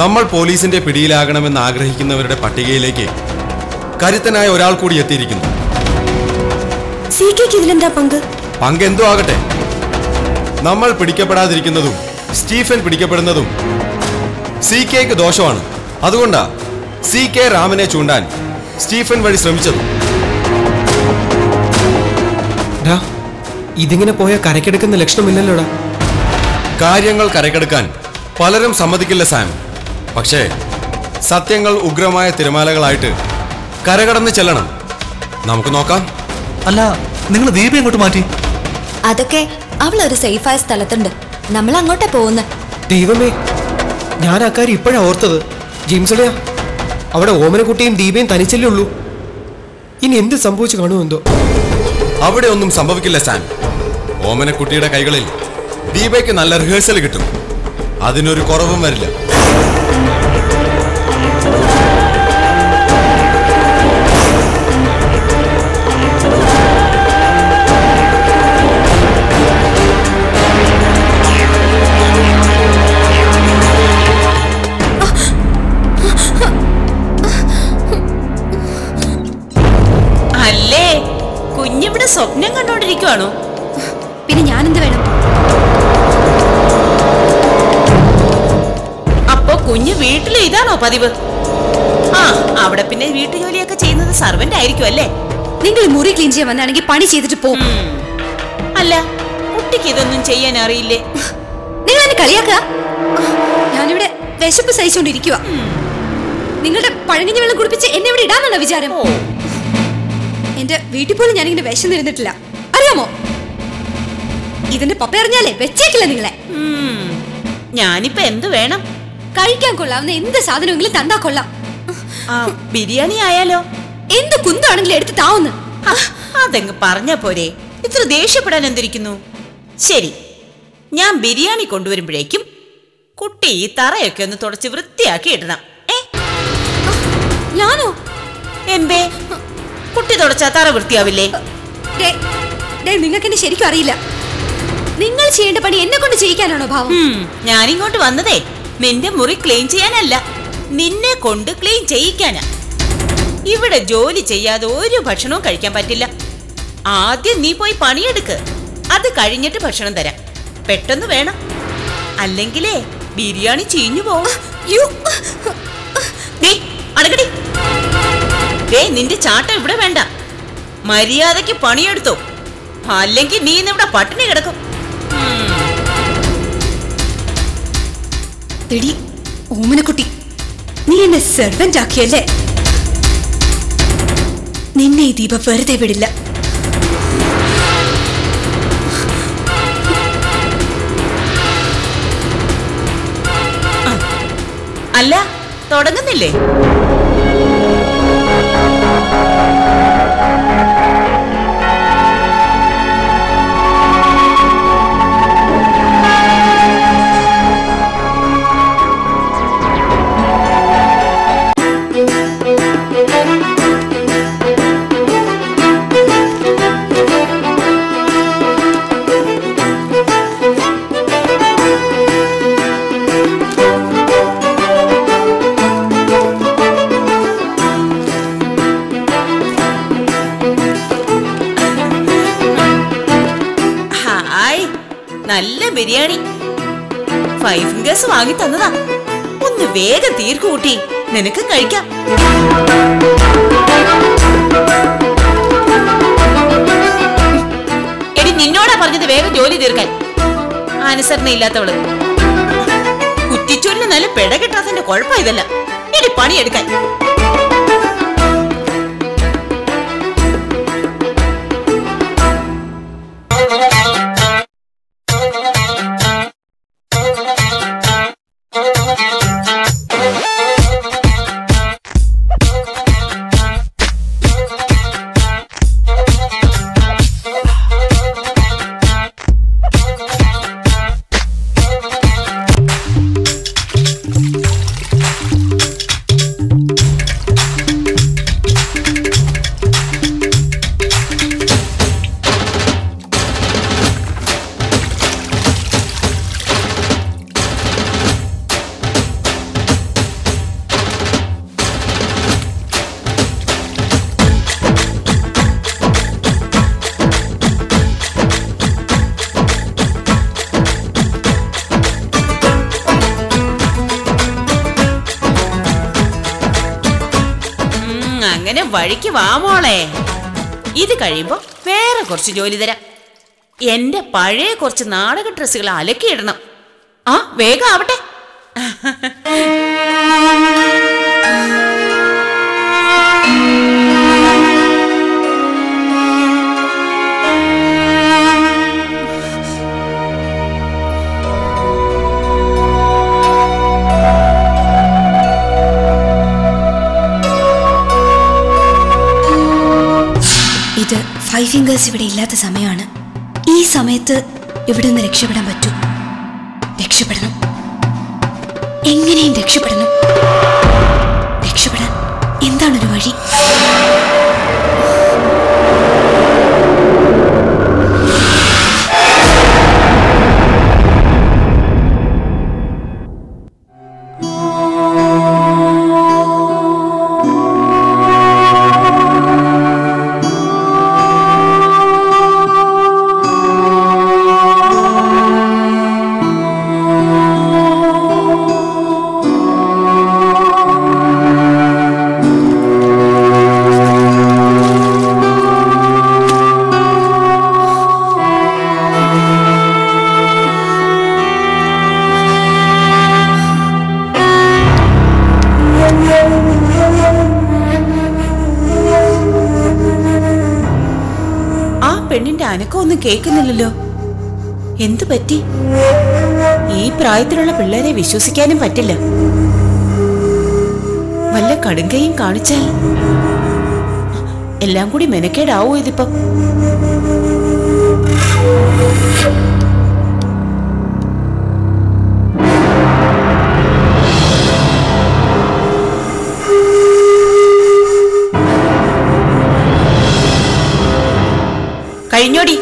നമ്മൾ പോലീസിന്റെ പിടിയിലാകണമെന്ന് ആഗ്രഹിക്കുന്നവരുടെ പട്ടികയിലേക്ക് കരുത്തനായ ഒരാൾ കൂടി എത്തിയിരിക്കുന്നു. ഇതിലെന്താ പങ്ക്? എന്തോ ആകട്ടെ. നമ്മൾ പിടിക്കപ്പെടാതിരിക്കുന്നതും സ്റ്റീഫൻ പിടിക്കപ്പെടുന്നതും സി കെക്ക് ദോഷമാണ്. അതുകൊണ്ടാ സി കെ രാമനെ ചൂണ്ടാൻ സ്റ്റീഫൻ വഴി ശ്രമിച്ചത്. ഇതിങ്ങനെ പോയ കരക്കെടുക്കുന്ന ലക്ഷണമില്ലല്ലോടാ. കാര്യങ്ങൾ കരക്കെടുക്കാൻ പലരും സമ്മതിക്കില്ല സാം. പക്ഷേ സത്യങ്ങൾ ഉഗ്രമായ തിരമാലകളായിട്ട് കരകടന്ന് ചെല്ലണം. നമുക്ക് നോക്കാം. അല്ല നിങ്ങൾ ദീപ എങ്ങോട്ട് മാറ്റി? അതൊക്കെ അവൾ ഒരു സേഫായ സ്ഥലത്തുണ്ട്. നമ്മൾ അങ്ങോട്ടാ പോകുന്നത് ദൈവമേ ഞാൻ അക്കാര്യം ഇപ്പോഴാ ഓർത്തത്. ജെയിംസളിയാ അവിടെ ഓമനക്കുട്ടിയും ദീപയും തനിച്ചല്ലേ ഉള്ളൂ. ഇനി എന്ത് സംഭവിച്ചു കാണുമെന്തോ അവിടെ ഒന്നും സംഭവിക്കില്ല സാൻ ഓമനക്കുട്ടിയുടെ കൈകളിൽ ദീപയ്ക്ക് നല്ല റിഹേഴ്സൽ കിട്ടും. അതിനൊരു കുറവും വരില്ല. കുഞ്ഞിവിടെ സ്വപ്നം കണ്ടോണ്ടിരിക്കുവാണോ? വീട്ടിൽ ഇതാണോ പതിവ്? ആ അവിടെ പിന്നെ വീട്ടുജോലിയൊക്കെ ചെയ്യുന്നത് സർവന്റ് ആയിരിക്കും അല്ലേ? നിങ്ങൾ മുറി ക്ലീൻ ചെയ്യാൻ വന്നാണെങ്കിൽ പണി ചെയ്തിട്ട് പോകും അല്ല കുട്ടിക്ക് ഇതൊന്നും ചെയ്യാൻ അറിയില്ലേ? നിങ്ങൾ എന്നെ കളിയാക്ക ഞാനിവിടെ വിശപ്പ് സഹിച്ചുകൊണ്ടിരിക്കുക നിങ്ങളുടെ പഴങ്ങിഞ്ഞ വെള്ളം കുടിപ്പിച്ച് എന്നെ ഇവിടെ ഇടാന്നാണോ വിചാരം? എന്റെ വീട്ടിൽ പോലും ഞാനിങ്ങനെ വിശന്നിരുന്നിട്ടില്ല അറിയാമോ? ഇതിന്റെ പപ്പ അറിഞ്ഞാലേ വെച്ചേക്കില്ല നിങ്ങളെ. ഞാനിപ്പോ എന്ത് വേണം? കഴിക്കാൻ കൊള്ളാവുന്ന എന്ത് സാധനമെങ്കിലും തന്നാ കൊള്ളാം. ബിരിയാണി ആയാലോ? എന്ത് കുന്താണെങ്കിലും എടുത്ത് താവുന്നു. അതങ്ങ് പറഞ്ഞ പോരെ. ഇത്ര ദേഷ്യപ്പെടാൻ എന്തിരിക്കുന്നു? ശരി ഞാൻ ബിരിയാണി കൊണ്ടുവരുമ്പോഴേക്കും കുട്ടി ഈ തറയൊക്കെ ഒന്ന് തുടച്ച് വൃത്തിയാക്കി ഇടണം. ഏ? ഞാനോ? എന്തേ? കുട്ടി തുടച്ചാ തറ വൃത്തിയാവില്ലേ? നിങ്ങൾക്ക് എന്നെ ശരിക്കും അറിയില്ല. നിങ്ങൾ ചെയ്യേണ്ട പണി എന്നെ കൊണ്ട് ചെയ്യിക്കാനാണോ ഭാവം? ഞാൻ ഞാനിങ്ങോട്ട് വന്നതേ. നിന്റെ മുറി ക്ലീൻ ചെയ്യാനല്ല. നിന്നെ കൊണ്ട് ക്ലീൻ ചെയ്യിക്കാനാ. ഇവിടെ ജോലി ചെയ്യാതെ ഒരു ഭക്ഷണവും കഴിക്കാൻ പറ്റില്ല. ആദ്യം നീ പോയി പണിയെടുക്ക്. അത് കഴിഞ്ഞിട്ട് ഭക്ഷണം തരാം. പെട്ടെന്ന് വേണം. അല്ലെങ്കിലേ ബിരിയാണി ചീഞ്ഞു പോവും. അടക്കടി നിന്റെ ചാട്ടം ഇവിടെ വേണ്ട. മര്യാദയ്ക്ക് പണിയെടുത്തോ. അല്ലെങ്കിൽ നീ ഇന്നിവിടെ പട്ടിണി കിടക്കും. എടി ഓമനക്കുട്ടി നീ എന്നെ സെർവന്റ് ആക്കിയല്ലേ? നിന്നെ ഈ ദീപ വെറുതെ വിടില്ല. അല്ല തുടങ്ങുന്നില്ലേ? ബിരിയാണി. ഫൈവ് ഫിംഗേഴ്സ് വാങ്ങി തന്നതാ. ഒന്ന് വേഗം തീർക്കു കൂട്ടി. നിനക്ക് കഴിക്കാം. എടി നിന്നോടാ പറഞ്ഞത് വേഗം ജോലി തീർക്കാൻ. അനുസരണ ഇല്ലാത്തവൾ. കുറ്റിച്ചൂരിന് നല്ല പെട കിട്ടാത്തതിന്റെ കുഴപ്പം ഇതല്ല. എടി പണിയെടുക്കാൻ. മോനെ വഴിക്ക് വാമോളെ ഇത് കഴിയുമ്പോ വേറെ കുറച്ച് ജോലി തരാം. എന്റെ പഴയ കുറച്ച് നാടക ഡ്രസ്സുകൾ അലക്കിയിടണം. ആ വേഗം ആവട്ടെ. ഇത് ഫൈവ് ഫിംഗേഴ്സ് ഇവിടെ ഇല്ലാത്ത സമയമാണ്. ഈ സമയത്ത് ഇവിടെ നിന്ന് രക്ഷപ്പെടാൻ പറ്റൂ. രക്ഷപ്പെടണം. എങ്ങനെയും രക്ഷപ്പെടണം. രക്ഷപ്പെടാൻ എന്താണൊരു വഴി? കേൾക്കുന്നില്ലല്ലോ. എന്തു പറ്റി? ഈ പ്രായത്തിലുള്ള പിള്ളേരെ വിശ്വസിക്കാനും പറ്റില്ല. വല്ല കടുങ്കയും കാണിച്ചാൽ എല്ലാം കൂടി മെനക്കേടാവോ ഇതിപ്പം. കഴിഞ്ഞോടി.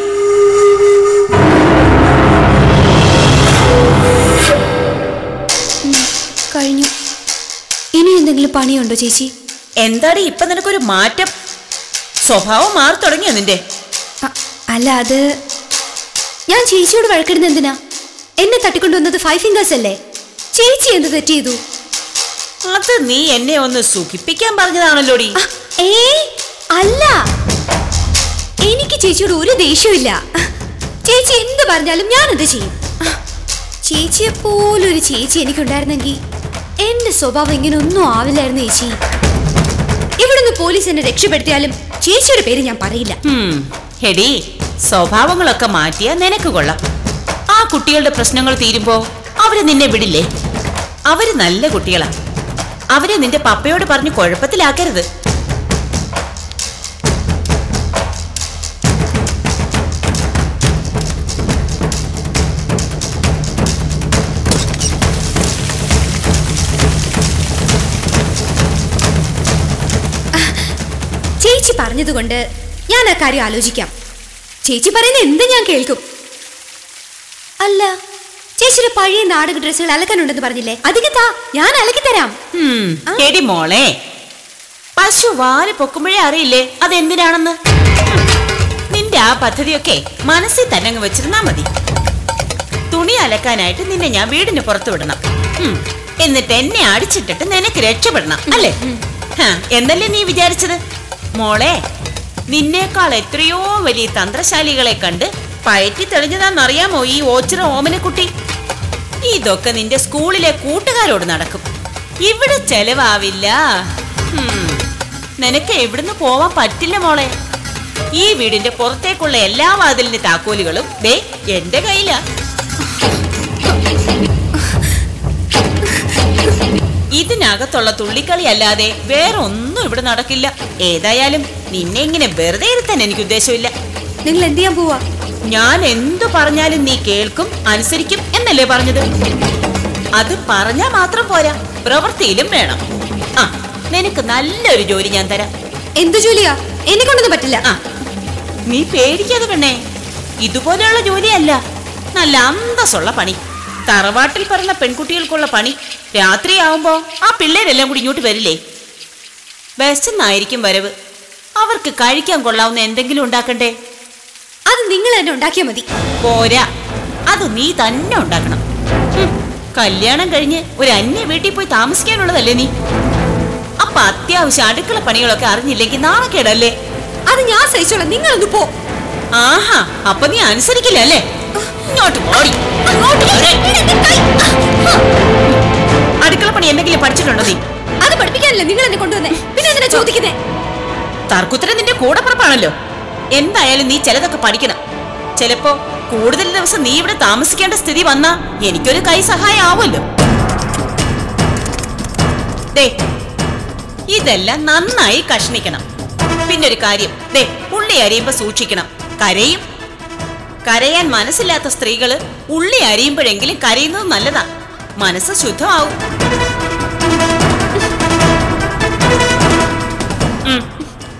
പണിയുണ്ടോ ചേച്ചി? എന്താടി ഇപ്പൊ നിനക്കൊരു മാറ്റം? സ്വഭാവം മാറി തുടങ്ങിയോ നിന്റെ? അല്ല അത് ഞാൻ ചേച്ചിയോട് വഴക്കിടുന്ന എന്തിനാ? എന്നെ തട്ടിക്കൊണ്ടുവന്നത് ഫൈവ് ഫിംഗേഴ്സ് അല്ലേ? ചേച്ചി എന്ത് തെറ്റ് ചെയ്തു? അത് നീ എന്നെ ഒന്ന് സുഖിപ്പിക്കാൻ പറഞ്ഞതാണല്ലോടി. അല്ല. എനിക്ക് ചേച്ചിയോട് ഒരു ദേഷ്യമില്ല ചേച്ചി എന്ത് പറഞ്ഞാലും ഞാൻ എന്ത് ചെയ്യും? ചേച്ചിയെ പോലൊരു ചേച്ചി എനിക്കുണ്ടായിരുന്നെങ്കിൽ എന്റെ സ്വഭാവം ഇങ്ങനെ ഒന്നും ആവില്ലായിരുന്നു ചേച്ചി. ഇവിടുന്ന് പോലീസ് എന്നെ രക്ഷപ്പെടുത്തിയാലും ചേച്ചിയുടെ പേര് ഞാൻ പറയില്ല. സ്വഭാവങ്ങളൊക്കെ മാറ്റിയാ നിനക്ക് കൊള്ളാം. ആ കുട്ടികളുടെ പ്രശ്നങ്ങൾ തീരുമ്പോ അവർ നിന്നെ വിടില്ലേ? അവർ നല്ല കുട്ടികളാ. അവരെ നിന്റെ പപ്പയോട് പറഞ്ഞ് കുഴപ്പത്തിലാക്കരുത്. ചേച്ചി പറഞ്ഞതുകൊണ്ട് ഞാൻ ആ കാര്യം ആലോചിക്കാം. ചേച്ചി പറയുന്ന എന്ത് ഞാൻ കേൾക്കും? അല്ല ചേച്ചിയുടെ പഴയ നാടക ഡ്രസ്സുകൾ അലക്കാനുണ്ടെന്ന് പറഞ്ഞില്ലേ? അധികം താ ഞാൻ അലക്കി തരാം. എടി മോളെ. പശു വാൽ പൊക്കുമ്പോഴേ അറിയില്ലേ അതെന്തിനാണെന്ന്? നിന്റെ ആ പദ്ധതിയൊക്കെ മനസ്സിൽ തന്നെ അങ്ങ് വെച്ചിരുന്നാ മതി. തുണി അലക്കാനായിട്ട് നിന്നെ ഞാൻ വീടിന് പുറത്തു വിടണം. എന്നിട്ട് എന്നെ അടിച്ചിട്ടിട്ട് നിനക്ക് രക്ഷപ്പെടണം അല്ലേ? എന്തല്ലേ എന്നല്ലേ നീ വിചാരിച്ചത്? മോളെ നിന്നേക്കാൾ എത്രയോ വലിയ തന്ത്രശാലികളെ കണ്ട് പയറ്റി തെളിഞ്ഞതാന്നറിയാമോ ഈ ഓച്ചിറ ഓമനക്കുട്ടി? ഇതൊക്കെ നിന്റെ സ്കൂളിലെ കൂട്ടുകാരോട് നടക്കും. ഇവിടെ ചെലവാവില്ല. നിനക്ക് എവിടുന്ന് പോവാൻ പറ്റില്ല മോളെ. ഈ വീടിന്റെ പുറത്തേക്കുള്ള എല്ലാ വാതിലിന്റെ താക്കോലുകളും ദേ എന്റെ കയ്യിലാ. ഇതിനകത്തുള്ള തുള്ളിക്കളി അല്ലാതെ വേറെ ഒന്നും ഇവിടെ നടക്കില്ല. ഏതായാലും നിന്നെ ഇങ്ങനെ വെറുതെ ഇരുത്താൻ എനിക്ക് ഉദ്ദേശമില്ല. നിങ്ങൾ എന്ത് ചെയ്യാൻ പോവാ? ഞാൻ എന്തു പറഞ്ഞാലും നീ കേൾക്കും അനുസരിക്കും എന്നല്ലേ പറഞ്ഞത്? അത് പറഞ്ഞാൽ മാത്രം പോരാ. പ്രവൃത്തിയിലും വേണം. ആ നിനക്ക് നല്ലൊരു ജോലി ഞാൻ തരാം. എന്ത് ജോലിയാ? എന്നെ കൊണ്ടൊന്നും പറ്റില്ല. ആ നീ പേടിക്കാതെ പെണ്ണേ. ഇതുപോലെയുള്ള ജോലിയല്ല. നല്ല അന്തസ്സുള്ള പണി. തറവാട്ടിൽ പറഞ്ഞ പെൺകുട്ടികൾക്കുള്ള പണി രാത്രിയാവുമ്പോ ആ പിള്ളേരെല്ലാം കൂടി ഇങ്ങോട്ട് വരില്ലേ? വിശന്നായിരിക്കും വരവ്. അവർക്ക് കഴിക്കാൻ കൊള്ളാവുന്ന എന്തെങ്കിലും ഉണ്ടാക്കണ്ടേ? അത് നിങ്ങൾ തന്നെ ഉണ്ടാക്കിയാൽ മതി. പോരാ. അത് നീ തന്നെ ഉണ്ടാക്കണം. കല്യാണം കഴിഞ്ഞ് ഒരു അന്യ വീട്ടിൽ പോയി താമസിക്കാനുള്ളതല്ലേ നീ? അപ്പൊ അപ്പൊ അത്യാവശ്യം അടുക്കള പണികളൊക്കെ അറിഞ്ഞില്ലെങ്കിൽ നാണക്കേടല്ലേ? അത് ഞാൻ സഹിച്ചോളാം. നിങ്ങളൊന്ന് പോ. ആഹാ അപ്പൊ നീ അനുസരിക്കില്ല അല്ലേ ഇങ്ങോട്ട് ഓടി. അടുക്കള പണി എന്തെങ്കിലും പഠിച്ചിട്ടുണ്ടോ നീ? അത് പഠിപ്പിക്കാനല്ലേ നിങ്ങൾ എന്നെ കൊണ്ടുവന്നേ? പിന്നെ എന്തിനാ ചോദിക്കുന്നേ? തർക്കുത്തരം നിന്റെ കൂടപ്പുറപ്പാണല്ലോ. എന്തായാലും നീ ചിലതൊക്കെ പഠിക്കണം. ചിലപ്പോ കൂടുതൽ ദിവസം നീ ഇവിടെ താമസിക്കേണ്ട സ്ഥിതി വന്നാ എനിക്കൊരു കൈ സഹായം ആവുമല്ലോ ദേ ഇതെല്ലാം നന്നായി കഷ്ണിക്കണം. പിന്നെ ഒരു കാര്യം ദേ ഉള്ളി അരിയുമ്പോ സൂക്ഷിക്കണം. കരയും കരയാൻ മനസ്സില്ലാത്ത സ്ത്രീകൾ ഉള്ളി അരിയുമ്പോഴെങ്കിലും കരയുന്നത് നല്ലതാ. മനസ്സ് ശുദ്ധമാവും.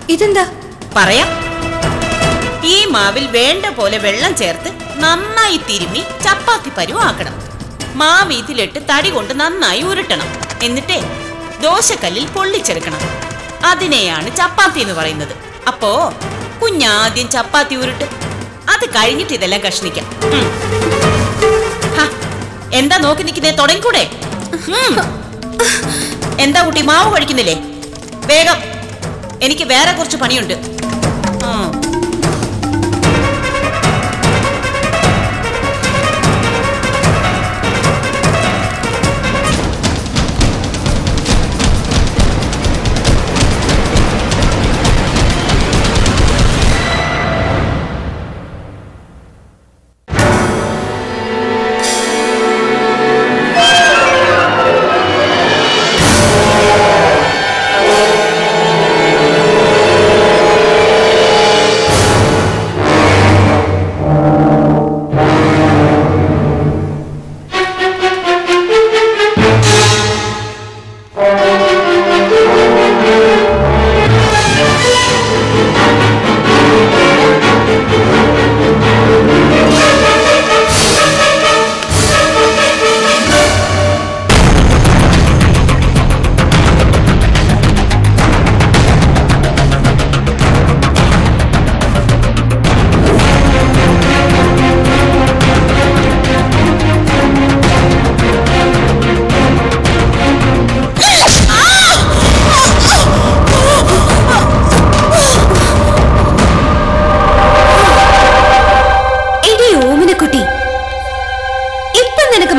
ഇതെന്താ? പറയാം. ഈ മാവിൽ വേണ്ട പോലെ വെള്ളം ചേർത്ത് നന്നായി തിരുമ്മി ചപ്പാത്തി പരുവാക്കണം മാവ് ഇതിലിട്ട് തടി കൊണ്ട് നന്നായി ഉരുട്ടണം. എന്നിട്ടേ ദോശക്കല്ലിൽ പൊള്ളിച്ചെടുക്കണം. അതിനെയാണ് ചപ്പാത്തി എന്ന് പറയുന്നത്. അപ്പോ കുഞ്ഞാദ്യം ചപ്പാത്തി ഉരുട്ട്. അത് കഴിഞ്ഞിട്ട് ഇതെല്ലാം കഷ്ണിക്കാം. എന്താ നോക്കി നിൽക്കുന്നേ തുടങ്ങിക്കൂടെ. എന്താ കുട്ടി മാവ് കഴിക്കുന്നില്ലേ? വേഗം. എനിക്ക് വേറെ കുറച്ച് പണിയുണ്ട്.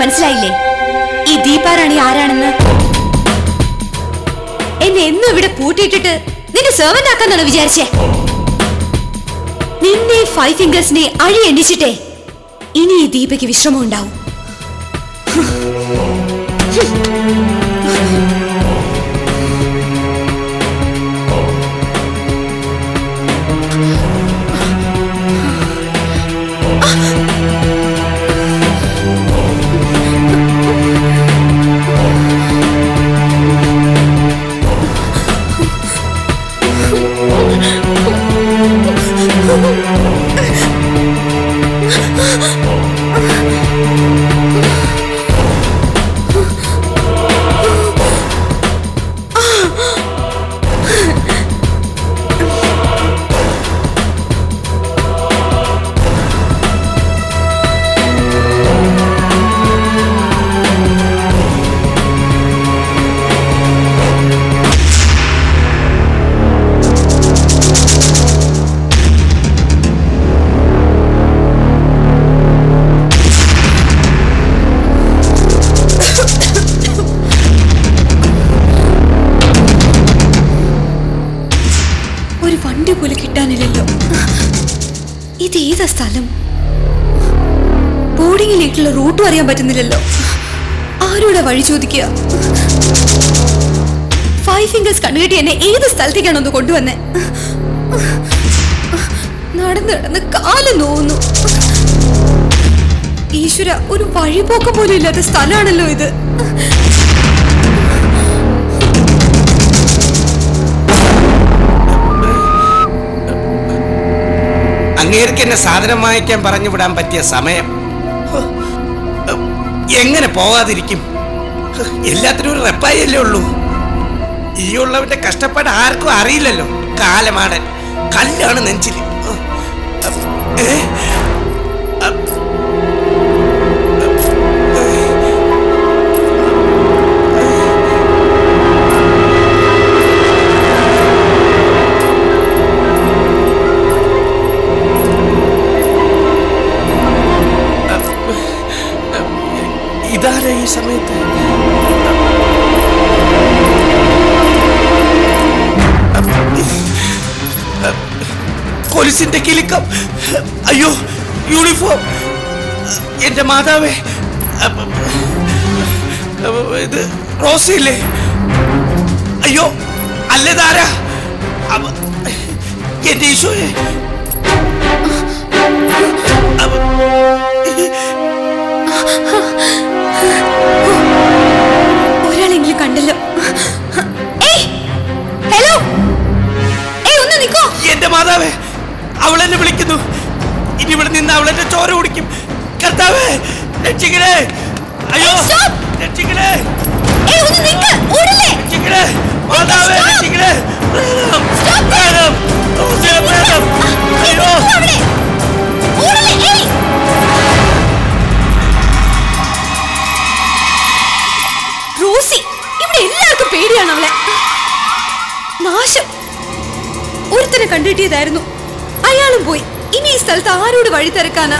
മനസ്സിലായില്ലേ? ഈ ദീപാറാണി ആരാണെന്ന്? എന്നെ എന്നും ഇവിടെ പൂട്ടിയിട്ടിട്ട് നിന്റെ സെർവന്റ് ആക്കാന്നാണ് വിചാരിച്ചേ? നിന്നെ ഫൈവ് ഫിംഗേഴ്സിനെ അഴി എണ്ണിച്ചിട്ടേ ഇനി ഈ ദീപയ്ക്ക് വിശ്രമം ഉണ്ടാവും. പറ്റുന്നില്ലല്ലോ. ആരോടെ വഴി ചോദിക്കുക? ഫൈവ് ഫിംഗേഴ്സ് കണ്ണുകെട്ടി എന്നെ ഏത് സ്ഥലത്തേക്കാണ് ഒന്ന് കൊണ്ടുവന്നെ? നടന്ന് നടന്ന് കാൽ നോവുന്നു. ഈശ്വര ഒരു വഴിപോക്കം പോലും ഇല്ലാത്ത സ്ഥലമാണല്ലോ ഇത്. അങ്ങേർക്ക് എന്നെ സാധനം വാങ്ങിക്കാൻ പറഞ്ഞു വിടാൻ പറ്റിയ സമയം. എങ്ങനെ പോവാതിരിക്കും? എല്ലാത്തിനും ഒരു റെപ്പായല്ലേ ഉള്ളൂ. ഈ ഉള്ളവന്റെ കഷ്ടപ്പാട് ആർക്കും അറിയില്ലല്ലോ. കാലമാടൻ കല്ലാണ് നെഞ്ചിൽ. ഹ്, ഏ? സമയത്ത് പോലീസിന്റെ കിലിക്കം. അയ്യോ യൂണിഫോം. എന്റെ മാതാവേ. ഇത് റോസിയില്ലേ അയ്യോ അല്ലേ താരാ എന്റെ ഈശോയെ. അവ- ഒരാളെങ്കിലും കണ്ടല്ലോ. ഹലോ! ഒന്ന് നിക്കോ? എന്റെ മാതാവേ അവൾ എന്നെ വിളിക്കുന്നു. ഇനി ഇവിടെ നിന്ന് അവൾ എന്റെ ചോര കുടിക്കും. കർത്താവേ രക്ഷിക്കണേ. അയ്യോ! രക്ഷിക്കണേ. ഒന്ന് നിക്ക് ഓടില്ലേ? രക്ഷിക്കണേ. മാതാവേ! രക്ഷിക്കണേ. പ്രേതം! പ്രേതം, പ്രേതം. അയ്യോ. ഓടില്ലേ ഏയ്! റോസി ഇവിടെ എല്ലാവർക്കും പേടിയാണ് അവളെ. നാശം. ഒരുത്തനെ കണ്ടിട്ടിയതായിരുന്നു. അയാളും പോയി. ഇനി ഈ സ്ഥലത്ത് ആരോട് വഴി തിരക്കാനാ?